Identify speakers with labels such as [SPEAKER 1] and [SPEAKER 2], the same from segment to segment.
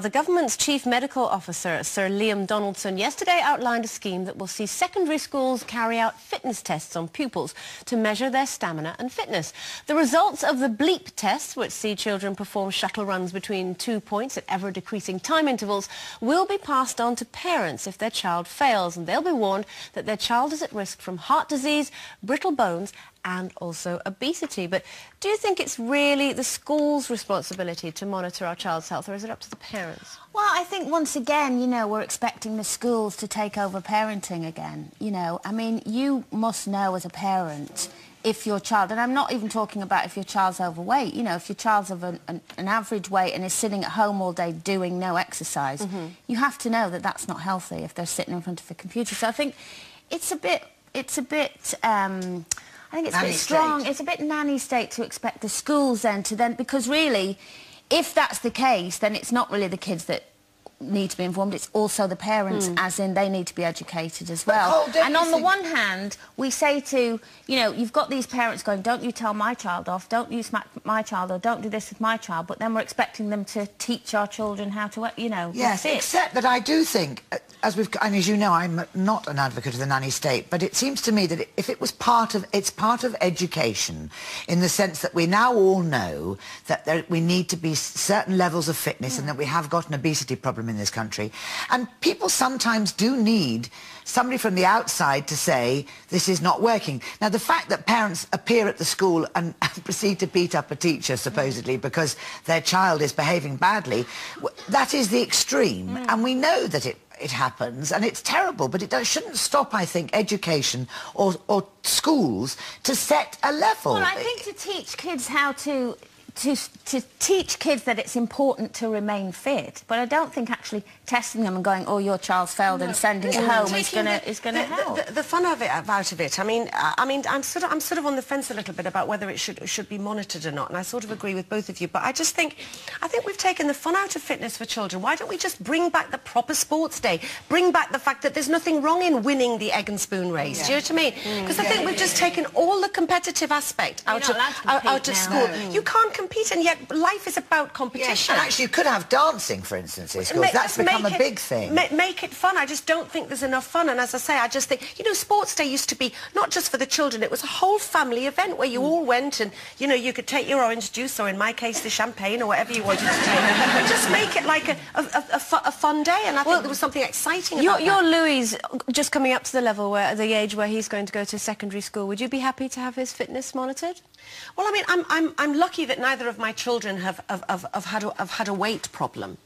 [SPEAKER 1] The government's chief medical officer, Sir Liam Donaldson, yesterday outlined a scheme that will see secondary schools carry out fitness tests on pupils to measure their stamina and fitness. The results of the BLEEP tests, which see children perform shuttle runs between two points at ever-decreasing time intervals, will be passed on to parents if their child fails, and they'll be warned that their child is at risk from heart disease, brittle bones and also obesity. But do you think it's really the school's responsibility to monitor our child's health, or is it up to the parents?
[SPEAKER 2] Well, I think once again, you know, we're expecting the schools to take over parenting again. You know, I mean, you must know as a parent if your child, and I'm not even talking about if your child's overweight, you know, if your child's of an, an, an average weight and is sitting at home all day doing no exercise, mm -hmm. you have to know that that's not healthy if they're sitting in front of a computer. So I think it's a bit, it's a bit, um, I think it's nanny a bit strong. State. It's a bit nanny state to expect the schools then to then, because really, if that's the case, then it's not really the kids that need to be informed, it's also the parents, mm. as in they need to be educated as well. and on the one hand, we say to, you know, you've got these parents going, don't you tell my child off, don't you smack my child, or don't do this with my child, but then we're expecting them to teach our children how to, you know,
[SPEAKER 3] Yes, except that I do think, uh, as we've, and as you know, I'm not an advocate of the nanny state, but it seems to me that if it was part of, it's part of education, in the sense that we now all know that there, we need to be certain levels of fitness yeah. and that we have got an obesity problem in this country. And people sometimes do need somebody from the outside to say, this is not working. Now, the fact that parents appear at the school and, and proceed to beat up a teacher, supposedly, because their child is behaving badly, that is the extreme. Mm. And we know that it it happens, and it's terrible, but it does, shouldn't stop, I think, education or, or schools to set a level.
[SPEAKER 2] Well, I think to teach kids how to to, to teach kids that it's important to remain fit, but I don't think actually testing them and going, oh, your child's failed no. and sending it home is going to is going to help.
[SPEAKER 4] The, the, fun of it out of it. I mean, I mean, I'm sort of I'm sort of on the fence a little bit about whether it should should be monitored or not, and I sort of agree with both of you. But I just think, I think we've taken the fun out of fitness for children. Why don't we just bring back the proper sports day? Bring back the fact that there's nothing wrong in winning the egg and spoon race. Yeah. Do you know what I mean? Because mm, I think yeah, we've yeah, just taken all the competitive aspect out of out, out, of school. No. You can't compete, and yet life is about competition.
[SPEAKER 3] And actually, you could have dancing, for instance, in schools. That's become a big thing.
[SPEAKER 4] Ma make it fun. I just don't think there's enough fun. And as I say, I just think, you know, Sports Day used to be not just for the children. It was a whole family event where you mm. all went and, you know, you could take your orange juice or, in my case, the champagne or whatever you wanted to take. but just make it like a, a, a, a fun day. And I well, think there was something exciting
[SPEAKER 1] you're,
[SPEAKER 4] about
[SPEAKER 1] You're Louis just coming up to the level where, the age where he's going to go to secondary school. Would you be happy to have his fitness monitored?
[SPEAKER 4] Well, I mean, I'm, I'm, I'm lucky that neither of my children have, have, have, have, had, a, have had a weight problem.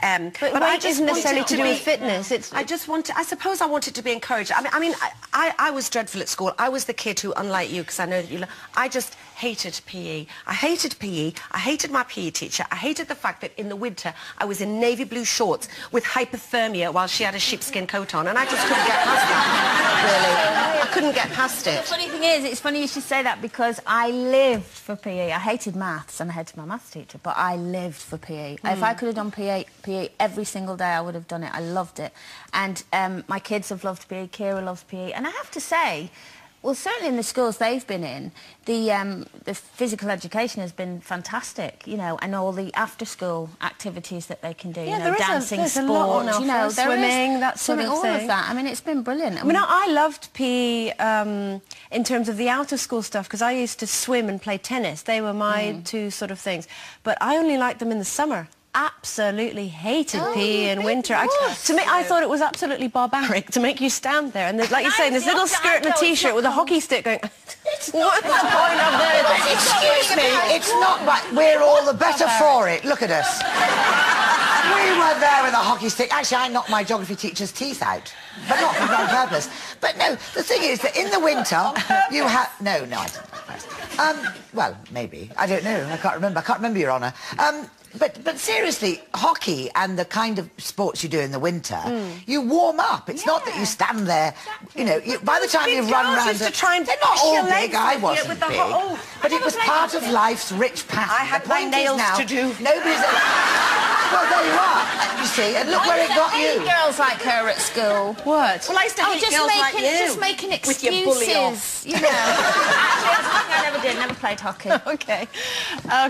[SPEAKER 1] Um, but, but I just necessarily to, to do with fitness. It's,
[SPEAKER 4] I just want to, I suppose I wanted to be encouraged. I mean, I mean, I, I, was dreadful at school. I was the kid who, unlike you, because I know that you, I just hated PE. I hated PE. I hated my PE teacher. I hated the fact that in the winter I was in navy blue shorts with hypothermia while she had a sheepskin coat on, and I just couldn't get past that. Really, couldn't get past it.
[SPEAKER 2] The funny thing is, it's funny you should say that because I lived for PE. I hated maths and I hated my maths teacher, but I lived for PE. Mm. If I could have done PE, PE every single day, I would have done it. I loved it. And um, my kids have loved PE, Ciara loves PE. And I have to say, well, certainly in the schools they've been in, the um, the physical education has been fantastic, you know, and all the after-school activities that they can do, yeah, you know, dancing, a, sport, you know,
[SPEAKER 1] swimming, that sort
[SPEAKER 2] swimming,
[SPEAKER 1] of
[SPEAKER 2] all
[SPEAKER 1] thing.
[SPEAKER 2] of that. I mean, it's been brilliant.
[SPEAKER 1] I mean, I loved PE um, in terms of the out-of-school stuff because I used to swim and play tennis. They were my mm. two sort of things, but I only liked them in the summer absolutely hated oh, in winter. I, to me, I thought it was absolutely barbaric to make you stand there. And like you're saying, this little skirt and a T-shirt with a hockey stick going... What's the point of this?
[SPEAKER 3] Excuse me, it's not... But we're all the better for it. Look at us. we were there with a hockey stick. Actually, I knocked my geography teacher's teeth out. But not for on purpose. But no, the thing is that in the winter, you have... No, no, I didn't. Um, well, maybe. I don't know. I can't remember. I can't remember, Your Honour. Um, but but seriously, hockey and the kind of sports you do in the winter, mm. you warm up. It's yeah. not that you stand there. Exactly. You know, you, by the time you run around,
[SPEAKER 4] to try and
[SPEAKER 3] they're not all big. I wasn't big, oh, but it was part of life's rich past.
[SPEAKER 4] I had my nails now, to do.
[SPEAKER 3] Nobody's. Well, there you are. You see, and look I where it got you.
[SPEAKER 2] girls like her at school.
[SPEAKER 1] What?
[SPEAKER 4] Well, I used to oh, hate
[SPEAKER 2] just
[SPEAKER 4] girls
[SPEAKER 2] making,
[SPEAKER 4] like you.
[SPEAKER 2] Just making excuses. With your bully off. You know. Actually, that's something I never did. Never played hockey.
[SPEAKER 1] okay. Uh,